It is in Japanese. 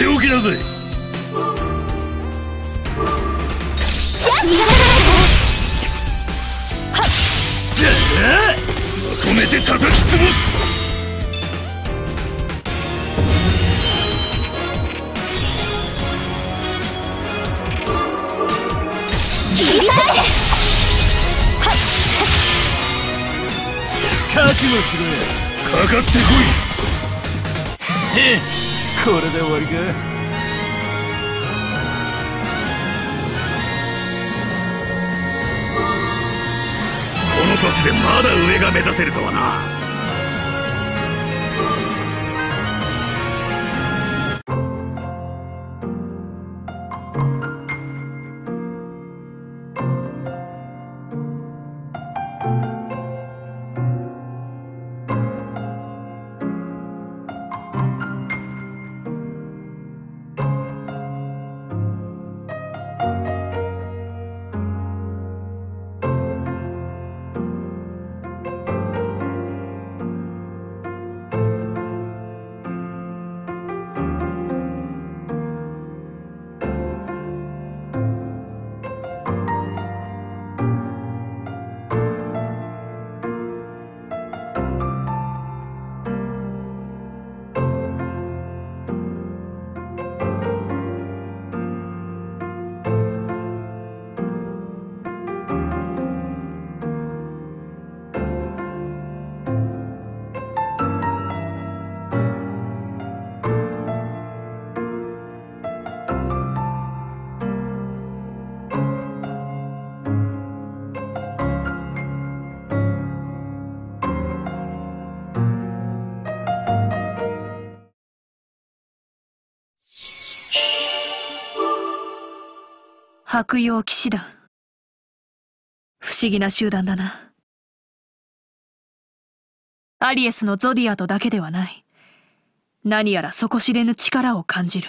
とっておきだぜまとめて叩き潰す。覚悟しろや。かかってこい。へ これで終わりか？この年でまだ上が目指せるとはな。白洋騎士団。不思議な集団だな。アリエスのゾディアとだけではない。何やら底知れぬ力を感じる。